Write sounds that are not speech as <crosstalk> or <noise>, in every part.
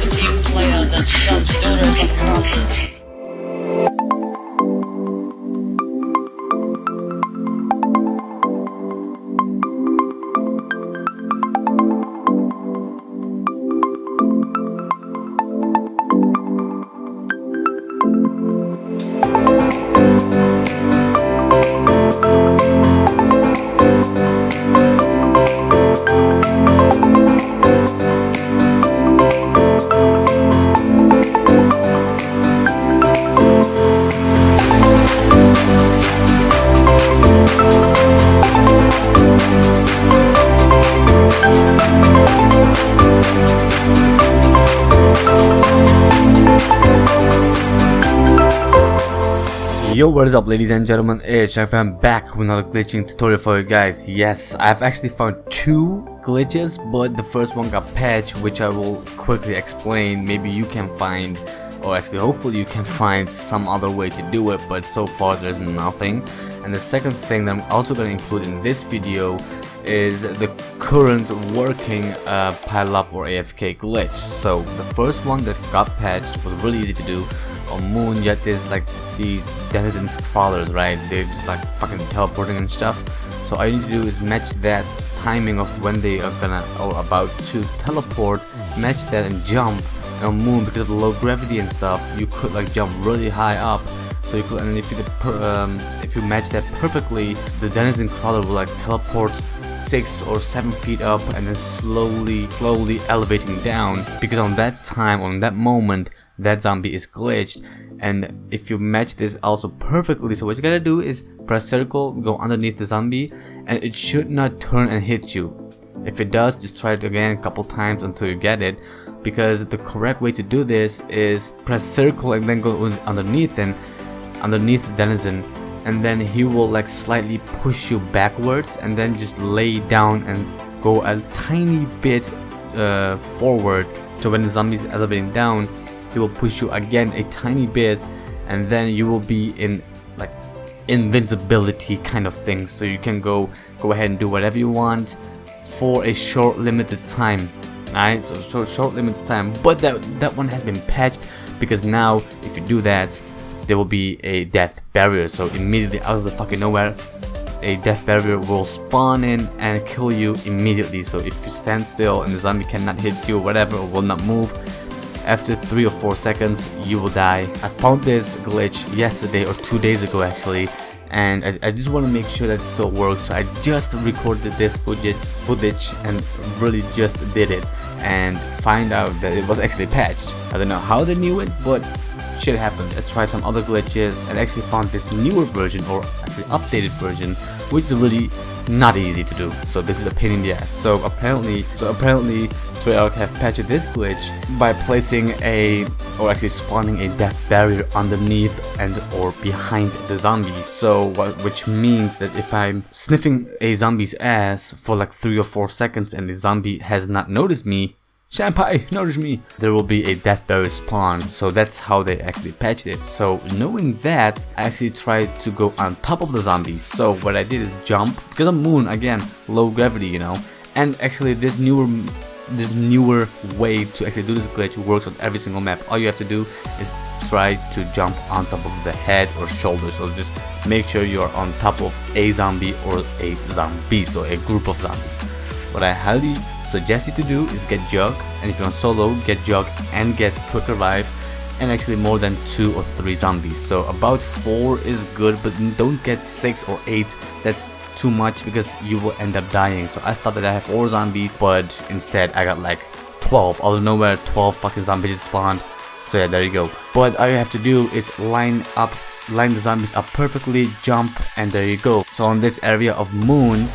a team player that shoves donuts up your Yo what is up ladies and gentlemen? I'm back with another glitching tutorial for you guys. Yes I've actually found two glitches but the first one got patched which I will quickly explain. Maybe you can find or actually hopefully you can <laughs> find some other way to do it but so far there's nothing. And the second thing that I'm also going to include in this video is the current working uh, pile up or AFK glitch. So the first one that got patched was really easy to do on moon yet there's like these denizen crawlers right? They're just like fucking teleporting and stuff. So all you need to do is match that timing of when they are gonna or about to teleport match that and jump and on moon because of the low gravity and stuff. You could like jump really high up. So you could and if you um, if you match that perfectly the denizen crawler will like teleport six or seven feet up and then slowly slowly elevating down because on that time on that moment that zombie is glitched. And if you match this also perfectly so what you gotta do is press circle go underneath the zombie and it should not turn and hit you. If it does just try it again a couple times until you get it because the correct way to do this is press circle and then go underneath and underneath denizen and then he will like slightly push you backwards and then just lay down and go a tiny bit uh, forward. So when the zombie is elevating down he will push you again a tiny bit and then you will be in like invincibility kind of thing. So you can go go ahead and do whatever you want for a short limited time right so, so short limited time. But that that one has been patched because now if you do that there will be a death barrier so immediately out of the fucking nowhere a death barrier will spawn in and kill you immediately so if you stand still and the zombie cannot hit you or whatever or will not move after 3 or 4 seconds you will die. I found this glitch yesterday or 2 days ago actually and I, I, just want to make sure that it still works so I just recorded this footage, footage and really just did it and find out that it was actually patched. I don't know how they knew it but shit happened. I tried some other glitches and actually found this newer version or actually updated version which is really not easy to do. So this is a pain in the ass. So apparently, so apparently Treyarch have patched this glitch by placing a or actually spawning a death barrier underneath and or behind the zombies. So what which means that if I'm sniffing a zombie's ass for like 3 or 4 seconds and the zombie has not noticed me, Shampai, <laughs> notice me! There will be a death barrier spawn, so that's how they actually patched it. So knowing that, I actually tried to go on top of the zombies. So what I did is jump, because I'm moon, again, low gravity, you know. And actually this newer this newer way to actually do this glitch works on every single map. All you have to do is try to jump on top of the head or shoulder. So just make sure you're on top of a zombie or a zombie, so a group of zombies. What I highly suggest you to do is get Jug, and if you're on solo, get Jug and get Quick Revive, and actually more than 2 or 3 zombies. So about 4 is good, but don't get 6 or 8, that's too much because you will end up dying. So I thought that I have 4 zombies, but instead I got like 12. Out of nowhere, 12 fucking zombies spawned. So yeah, there you go. But all you have to do is line up, line the zombies up perfectly, jump, and there you go. So on this area of Moon,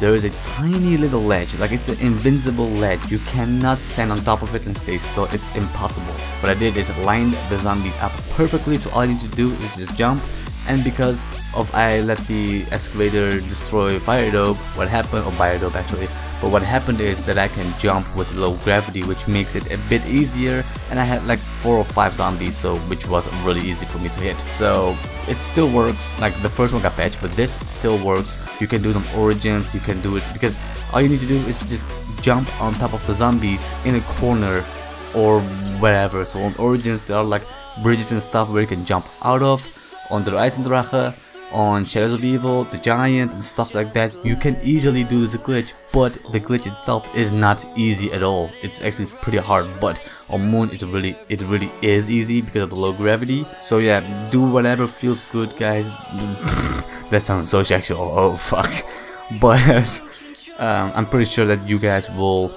there is a tiny little ledge, like it's an invincible ledge. You cannot stand on top of it and stay still, it's impossible. What I did is lined the zombies up perfectly, so all I need to do is just jump, and because of I let the excavator destroy fire dope, what happened, or bio dome actually, but what happened is that I can jump with low gravity which makes it a bit easier. And I had like 4 or 5 zombies so which was really easy for me to hit. So it still works, like the first one got patched but this still works you can do them origins you can do it because all you need to do is just jump on top of the zombies in a corner or wherever so on origins there are like bridges and stuff where you can jump out of. On the Eisendrache on Shadows of Evil, the Giant and stuff like that, you can easily do this glitch, but the glitch itself is not easy at all. It's actually pretty hard, but on Moon it's really it really is easy because of the low gravity. So yeah, do whatever feels good guys. <laughs> that sounds so sexual, oh fuck. <laughs> But um, I'm pretty sure that you guys will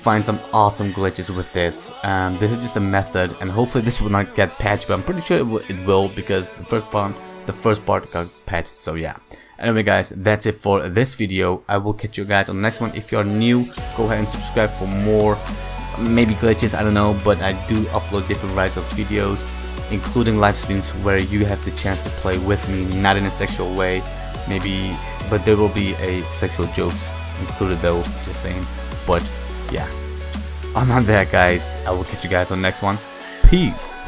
find some awesome glitches with this. Um, this is just a method and hopefully this will not get patched but I'm pretty sure it it will because the first part the first part got patched so yeah. Anyway guys that's it for this video. I will catch you guys on the next one. If you're new go ahead and subscribe for more maybe glitches i don't know but i do upload different varieties of videos including live streams where you have the chance to play with me not in a sexual way maybe but there will be a sexual jokes included though just saying. But yeah. I'm not that guys. I will catch you guys on the next one. Peace